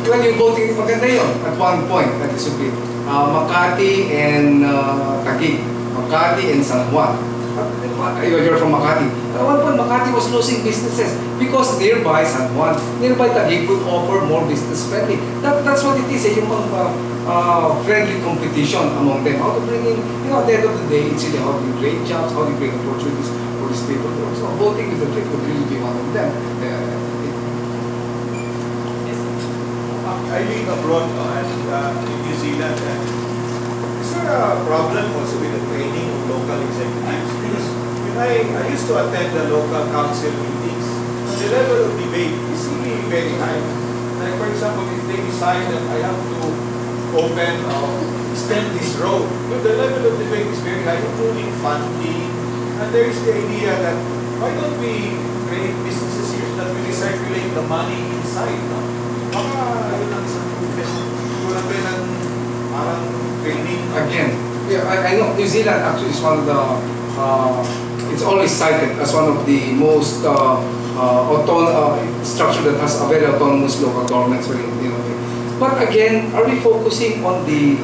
Well, yung voting, maganda yun at one point, okay. Uh, Makati and uh, Taguig, Makati and San Juan. Uh, You're from Makati. At one point, Makati was losing businesses because nearby San Juan, nearby Taguig could offer more business friendly. That, that's what it is, eh, yung mga uh, friendly competition among them. How to bring in, you know, at the end of the day, it's really how to create jobs, how to create opportunities for these people. So voting with the feet would really be one of them. Uh, I live abroad no, and uh, in New Zealand. And is there a problem also with the training of local executives? Because when I, I used to attend the local council meetings, the level of debate is really very high. Like for example, if they decide that I have to open, uh, extend this road, but the level of debate is very high, including funding. And there is the idea that why don't we create businesses here that we recirculate the money inside, no? Baka? Again, yeah, I, I know New Zealand actually is one of the, uh, it's always cited as one of the most uh, uh, uh, structure that has a very autonomous local governments. Very, you know, but again, are we focusing on the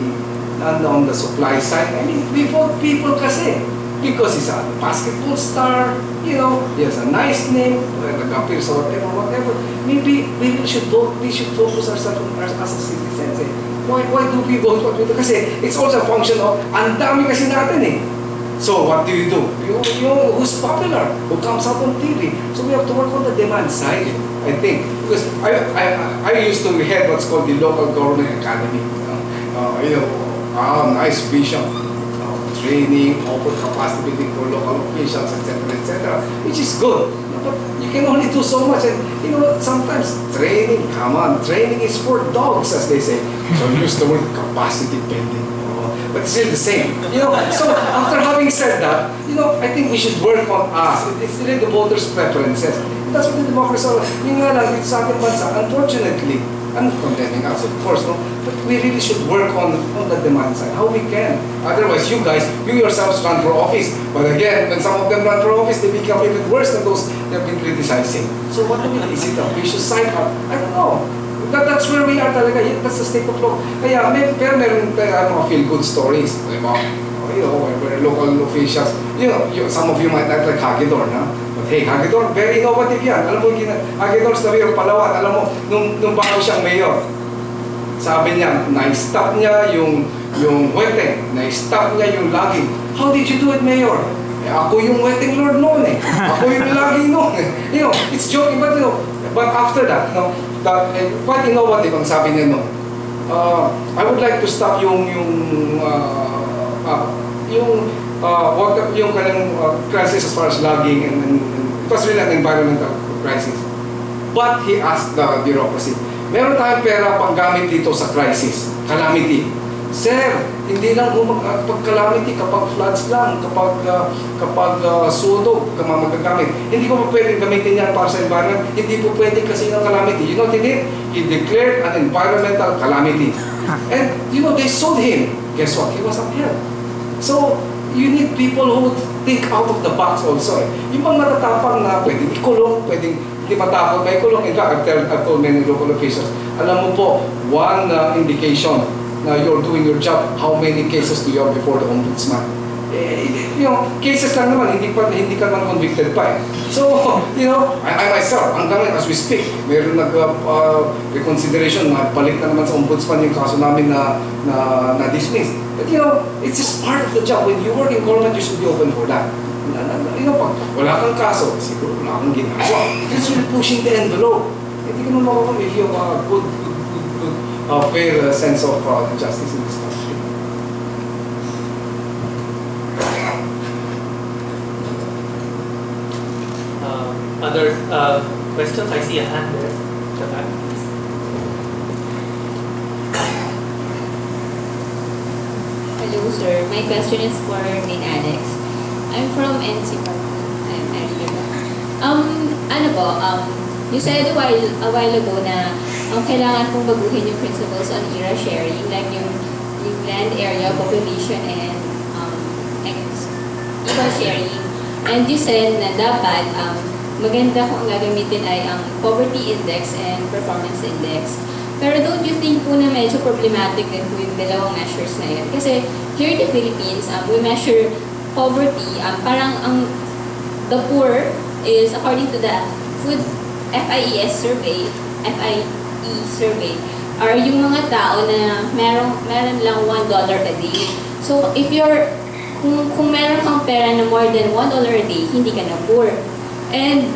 on, on the supply side? I mean, we vote people kasi because he's a basketball star, you know, he has a nice name, nag-appear sa whatever, whatever. Maybe we should vote, we should focus ourselves on our, as a citizens. Eh. Why, why do we vote what we do? Kasi it's also a function of, ang dami kasi natin eh. So what do you do? You, you know, who's popular, who comes out on TV. So we have to work on the demand side, I think. Because I, I, I used to head what's called the local government academy. You know, uh, you know ah, nice vision. Uh, training, offer capacity building for local officials, etc., etc., which is good. But you can only do so much. And you know, sometimes training, come on, training is for dogs, as they say. So use the word capacity building. But still the same. You know, so after having said that, you know, I think we should work on us. It's really the voters' preferences. That's what the democracy are. Yung nga lang, sa ating bansa, unfortunately, I'm condemning us, of course, no? But we really should work on, on the demand side, how we can. Otherwise, you guys, you yourselves run for office. But again, when some of them run for office, they become even worse than those they've been criticizing. So what do we, is it a vicious cycle? I don't know. That, that's where we are talaga. That's the state of law. Kaya, may, pero meron tayo mga feel-good stories. Di ba? Oh, You know, where, where local officials, you know, you, some of you might not like Hagedorn, ha? Hey, Hagedorn, very innovative yan. Alam mo, Hagedorn's the real Palawan. Alam mo, nung, nung bago siyang mayor, sabi niya, na-stop niya yung yung wedding, na-stop niya yung logging. How did you do it, Mayor? Eh, ako yung wedding lord noon eh. Ako yung logging noon eh. You know, it's joking, but you know, but after that, no, that, eh, quite innovative ang sabi niya noon. Uh, I would like to stop yung yung uh, uh, yung uh, water, yung kanyang uh, crisis as far as logging and, and, and it was really an environmental crisis. But he asked the bureaucracy, meron tayong pera panggamit dito sa crisis, calamity. Sir, hindi lang humag, uh, pag calamity, kapag floods lang, kapag, uh, kapag uh, sunog, ka magagamit. Hindi ko pa pwedeng gamitin yan para sa environment. Hindi po pwede kasi ng calamity. You know what he did? He declared an environmental calamity. And, you know, they sued him. Guess what? He was upheld. So, you need people who think out of the box also. Yung mga matatapang na pwedeng ikulong, pwedeng hindi matakot, may kulong. In fact, I've, tell, I've told many local officials, alam mo po, one uh, indication na you're doing your job, how many cases do you have before the ombudsman? Eh, you know, cases lang naman, hindi pa hindi ka naman convicted pa eh. So, you know, I, I myself, hanggang as we speak, mayroon nag uh, uh, balik na naman sa ombudsman yung kaso namin na na, na dismiss. But you know, it's just part of the job. When you work in government, you should be open for that. You know, pag wala kang kaso, siguro wala kang ginagawa. Because you're pushing the envelope. Hindi ka naman if you have a good, good, good, good uh, fair uh, sense of uh, justice in this country. Um, other uh, questions? I see a hand there. Hello. My question is for main Alex. I'm from NC. I'm. Um, ano po, um, you said a while, a while ago na um, kailangan pong baguhin yung principles on era sharing, like yung, yung land area, population, and um, equal sharing. And you said na dapat um, maganda kung gagamitin ay ang poverty index and performance index. Pero don't you think po na medyo problematic din po yung dalawang measures na yun? Kasi here in the Philippines, um, we measure poverty, um, parang ang the poor is according to the food FIES survey, FIE survey, are yung mga tao na meron, meron lang $1 a day. So if you're, kung, kung meron kang pera na more than $1 a day, hindi ka na poor. And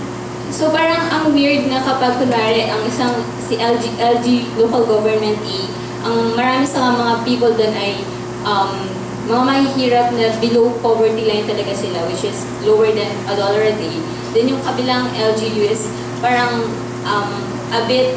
So parang ang weird na kapag kunwari ang isang si LG, LG local government A, ang marami sa mga people doon ay um, mga mahihirap na below poverty line talaga sila which is lower than a dollar a day. Then yung kabilang LGU is parang um, a bit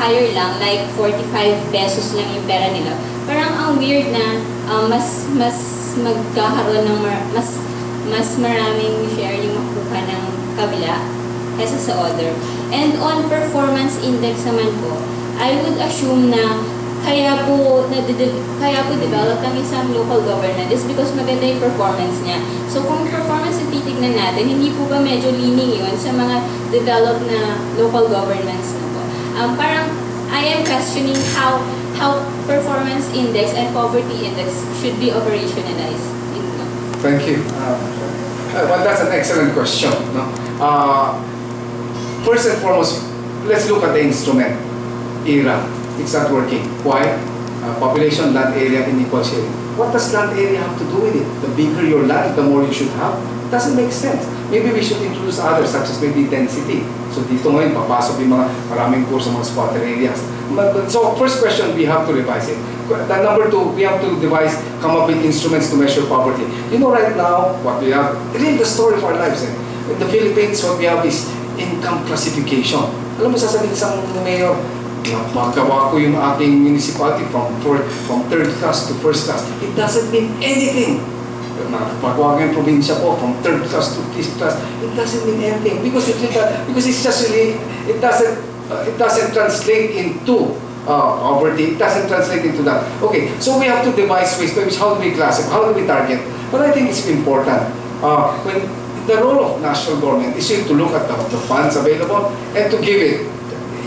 higher lang, like 45 pesos lang yung pera nila. Parang ang weird na um, mas mas magkakaroon ng mar- mas mas maraming share yung makukuha ng kabila kaysa sa other. And on performance index naman po, I would assume na kaya po na kaya po develop ang isang local government is because maganda yung performance niya. So kung performance yung titignan natin, hindi po ba medyo leaning yun sa mga developed na local governments na po? Um, parang I am questioning how how performance index and poverty index should be operationalized. Po. Thank you. Uh, uh, well, that's an excellent question. No? Uh, first and foremost, let's look at the instrument, IRA. It's not working. Why? Uh, population, land area, unequal sharing. What does land area have to do with it? The bigger your land, the more you should have. It doesn't make sense. Maybe we should introduce others, such as maybe density. So dito ngayon, papasok yung mga maraming kurso mga squatter areas. So first question, we have to revise it. The number two, we have to devise, come up with instruments to measure poverty. You know right now, what we have, read the story of our lives. Eh. In the Philippines, what we have is income classification. Alam mo, sasabihin isang mayor, magawa ko yung aking municipality from, for, from third class to first class. It doesn't mean anything. Nakapagawa ko yung probinsya ko from third class to fifth class. It doesn't mean anything because it, because it's just really, it doesn't, uh, it doesn't translate into uh, poverty. It doesn't translate into that. Okay, so we have to devise ways by which how do we classify, how do we target. But I think it's important. Uh, when the role of national government is to look at the, the funds available and to give it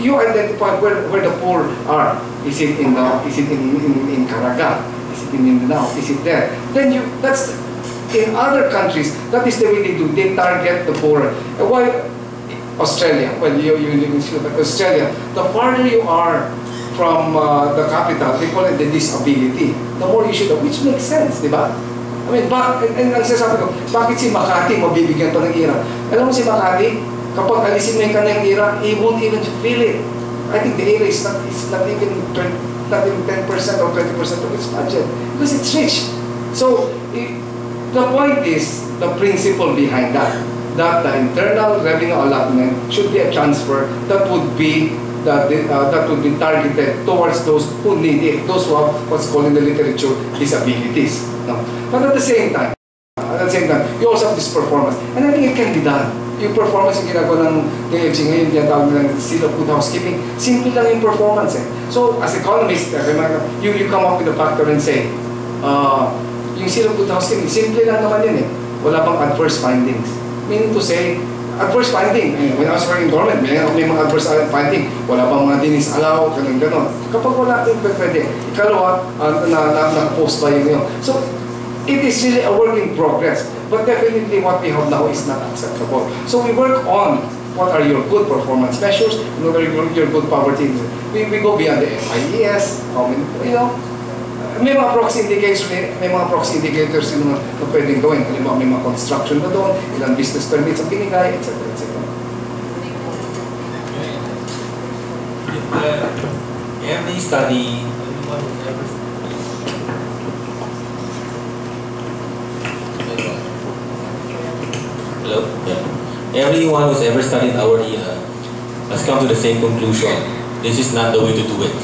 you identify where, where the poor are. Is it in the, is it in, in, in Caraga? Is it in Mindanao? Is it there? Then you, that's, in other countries, that is the way they do. They target the poor. Why Australia? Well, you, you live in Australia, the farther you are from uh, the capital, they call it the disability. The more you should, which makes sense, ba? I mean, bak and, ang sinasabi ko, bakit si Makati mabibigyan to ng ira? Alam mo si Makati, kapag alisin mo yung kanyang ira, he won't even feel it. I think the ira is not, is not even 20, not even 10% or 20% of its budget because it's rich. So, i- the point is, the principle behind that, that the internal revenue allotment should be a transfer that would be that, uh, that would be targeted towards those who need it, those who have what's called in the literature disabilities. No? But at the same time, at the same time, you also have this performance. And I think it can be done. Yung performance yung ginagawa ng DFG ngayon, yung tawag nila ng seal of good housekeeping, simple lang yung performance eh. So, as economist, remember, you, you come up with a factor and say, uh, yung seal of good housekeeping, simple lang naman yun eh. Wala bang adverse findings. Meaning to say, adverse finding. Eh, When I was working in government, may, may mga adverse finding. Wala bang mga dinisalaw, ganun ganon. Kapag wala, hindi pwede. Ikalawa, uh, na, na, na-post ba yun yun. So, it is really a work in progress. But definitely what we have now is not acceptable. So we work on what are your good performance measures, and what are your, your good poverty. We, we go beyond the FIES, how many, you know, may mga proxy indicators, may, may mga proxy indicators yun na, na pwedeng gawin. Halimbawa, may mga construction na doon, ilang business permits ang binigay, etc. etc. Uh, every study, hello, yeah. Everyone who's ever studied our IRA has come to the same conclusion. This is not the way to do it.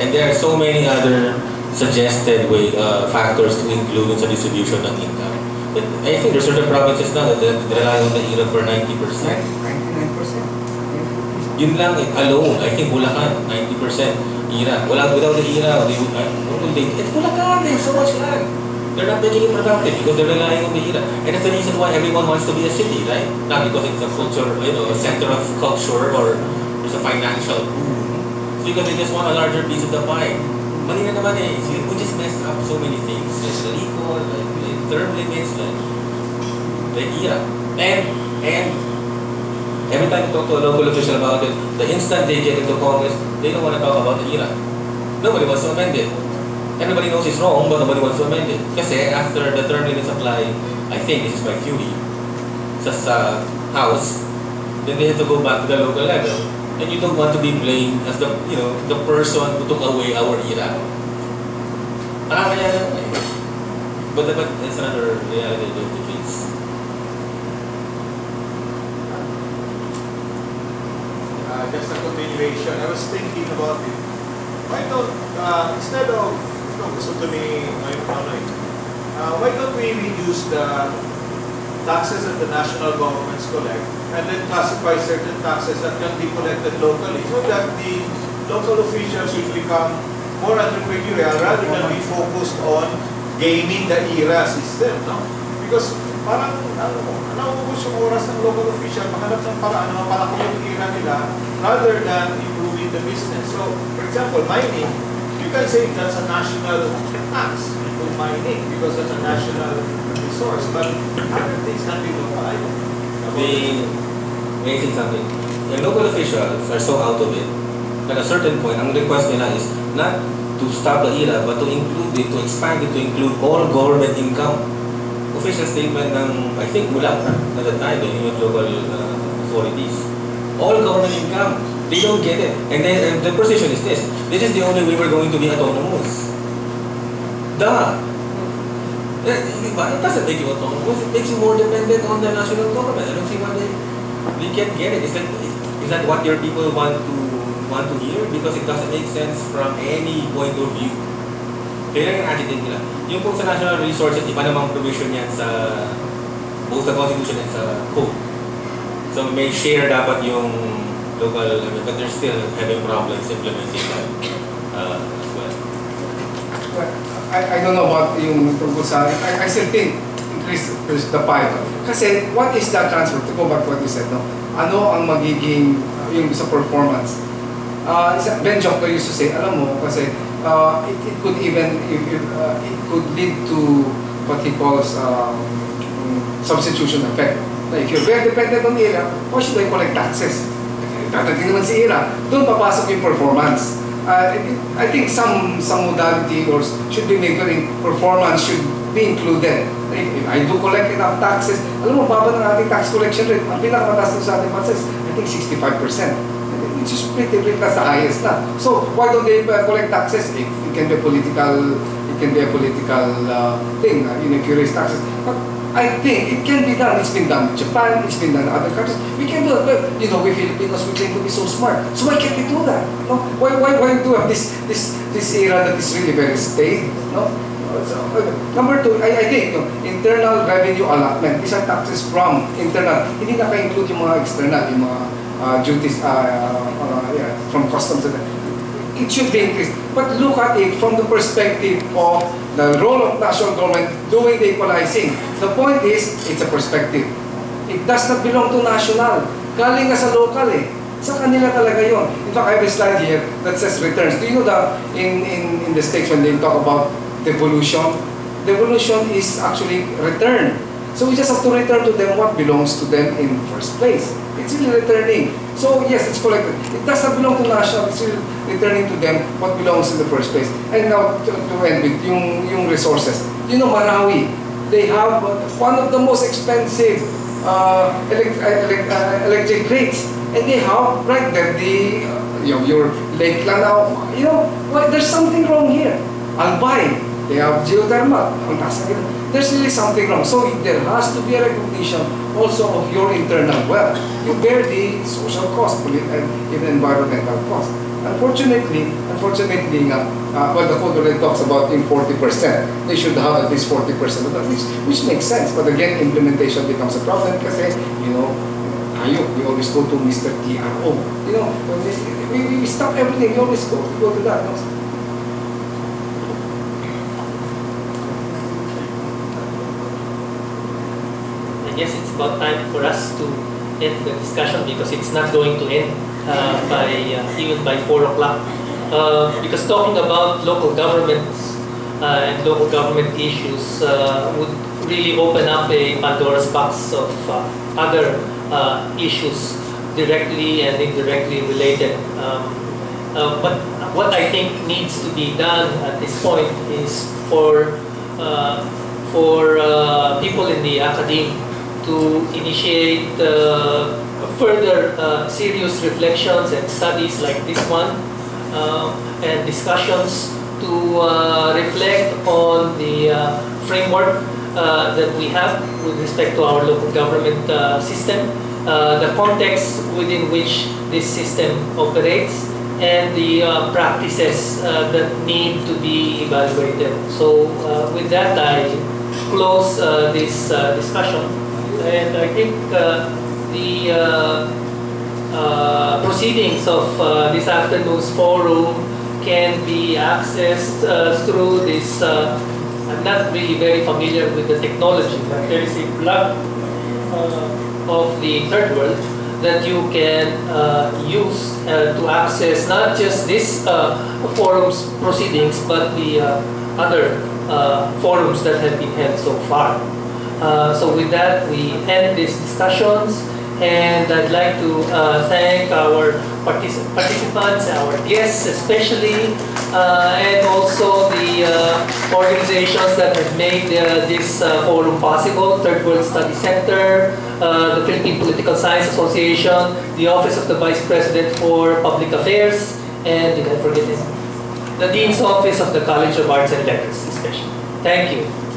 And there are so many other suggested way, uh, factors to include in the distribution ng income. But I think there's certain provinces now that rely on the IRA for 90%. 99%. Yun lang eh, alone, I think Bulacan, 90% ira. Wala, without the ira, they would, uh, what would they, it's Bulacan, they have so much land. They're not it productive because they're relying on the ira. And that's the reason why everyone wants to be a city, right? Not because it's a culture, you know, a center of culture or it's a financial boom. It's because they just want a larger piece of the pie. Mali na naman eh, we just messed up so many things. Like the recall, like, like term limits, like, like ira. And, and Every time you talk to a local official about it, the instant they get into Congress, they don't want to talk about the IRA. Nobody wants to amend it. Everybody knows it's wrong, but nobody wants to amend it. Kasi after the term limits apply, I think this is my theory, sa, sa House, then they have to go back to the local level. And you don't want to be blamed as the, you know, the person who took away our IRA. Nakakaya naman eh. But, but that's another reality of the case. Uh, just a continuation, I was thinking about it. Why don't, uh, instead of, ito, gusto to ni eh, uh, why don't we reduce the taxes that the national governments collect and then classify certain taxes that can be collected locally so that the local officials will become more entrepreneurial rather than be focused on gaining the ERA system, no? Because parang, ano mo, nauubos yung oras ng local official, mahanap ng paraan na mapalaki yung ERA nila rather than improving the business. So, for example, mining, you can say that's a national tax to mining because that's a national resource, but other things can be localized. The, may I something? The local officials are so out of it. At a certain point, ang request nila is not to stop the IRA, but to include it, to expand it, to include all government income. Official statement ng, I think, mula at the time, yung local uh, authorities. All government income. They don't get it. And then and the position is this. This is the only way we're going to be autonomous. Duh. It doesn't make you autonomous. It makes you more dependent on the national government. I don't see why they, they can't get it. Is that, is that what your people want to want to hear? Because it doesn't make sense from any point of view. Kaya yung attitude nila. Yung kung sa national resources, iba namang provision yan sa both the constitution and sa code. So may share dapat yung local, I mean, but they're still having problems implementing that uh, as well. I, I don't know about yung tungkol sa, I, I still think increase, the pie. Kasi what is that transfer? To go back to what you said, no? Ano ang magiging uh, yung sa performance? Uh, ben Jocko used to say, alam mo, kasi uh, it, it could even, if, if, uh, it could lead to what he calls um, substitution effect. Na if you're very dependent on IRA, why should I collect taxes? Dadating naman si IRA, doon papasok yung performance. Uh, I think- some some modality or should be made wherein performance should be included. If, if I do collect enough taxes, alam mo, baba ng ating tax collection rate. Ang pinakamataas sa ating bansa is, I think, 65%. Which is pretty, pretty that's the highest na. So, why don't they uh, collect taxes? It, it can be a political, it can be a political uh, thing, uh, you know, raise taxes. But I think it can be done. It's been done in Japan, it's been done in other countries. We can do it. But, you know, we Filipinos, we claim to be so smart. So why can't we do that? No? Why, why, why do we have this, this, this era that is really very staid? No? So, uh, number two, I, I think, no, internal revenue allotment. These are taxes from internal. Hindi naka-include yung mga external, yung mga uh, duties uh, uh, yeah, from customs. and. It should be increased. But look at it from the perspective of the role of national government doing the equalizing. The point is, it's a perspective. It does not belong to national. Galing sa local eh. Sa kanila talaga yon. In fact, I have a slide here that says returns. Do you know that in, in, in the States when they talk about devolution, devolution is actually return. So we just have to return to them what belongs to them in first place. Really returning. So yes, it's collected. It does not belong to national. It's really returning to them what belongs in the first place. And now to, to end with yung yung resources. You know Marawi, they have one of the most expensive uh, elect, uh, elect, uh, electric grids, and they have right there the uh, you know, your Lake Lanao. You know, well, there's something wrong here. Albay, they have geothermal. Ang taas. There's really something wrong. So there has to be a recognition also of your internal wealth. You bear the social cost, and even environmental cost. Unfortunately, unfortunately nga, uh, well, the code talks about in 40%. They should have at least 40% of that, which, which makes sense. But again, implementation becomes a problem because, you know, tayo, we always go to Mr. TRO. You know, we, we, we stop everything, we always go, go to that. No? Guess it's about time for us to end the discussion because it's not going to end uh, by uh, even by four o'clock. Uh, because talking about local governments uh, and local government issues uh, would really open up a Pandora's box of uh, other issues directly and indirectly related. Um, but what I think needs to be done at this point is for for people in the academe to initiate uh, further uh, serious reflections and studies like this one uh, and discussions to reflect on the framework that we have with respect to our local government system the context within which this system operates and the uh, practices uh, that need to be evaluated. So uh, with that, I close this discussion. And I think uh, the uh, uh, proceedings of this afternoon's forum can be accessed through this. I'm not really very familiar with the technology, but there is a uh, of the third world that you can uh, use uh, to access not just this uh, forum's proceedings, but the other forums that have been held so far. Uh, so with that, we end these discussions, and I'd like to uh, thank our partic- participants, our guests especially, uh, and also the uh, organizations that have made uh, this forum possible, Third World Study Center, the Philippine Political Science Association, the Office of the Vice President for Public Affairs, and did I forget it? The Dean's Office of the College of Arts and Letters especially. Thank you.